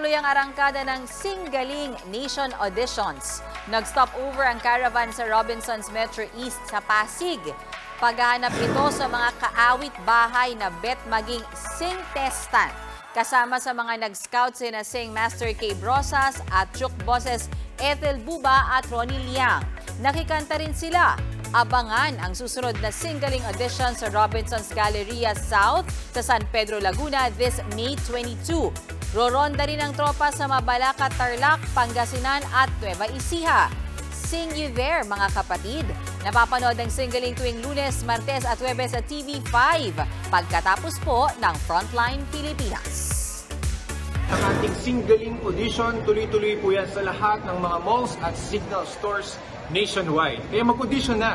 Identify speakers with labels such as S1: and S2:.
S1: Patuloy ang arangkada ng Singaling Nation Auditions. Nag-stop over ang caravan sa Robinsons Metro East sa Pasig. Paghahanap ito sa mga kaawit bahay na bet maging sing testant. Kasama sa mga nag-scout sina Sing Master K. Brosas at Chuk Boses Ethel Buba at Ronnie Liang. Nakikanta rin sila. Abangan ang susunod na singling audition sa Robinsons Galleria South sa San Pedro, Laguna this May 22. Roronda rin ang tropa sa Mabalacat, Tarlac, Pangasinan at Nueva Ecija. Sing you there mga kapatid. Napapanood ang singling tuwing lunes, martes at webes sa TV5 pagkatapos po ng Frontline Pilipinas.
S2: Ang ating singling audition, tuloy-tuloy po yan sa lahat ng mga malls at signal stores nationwide. Kaya mag-audition na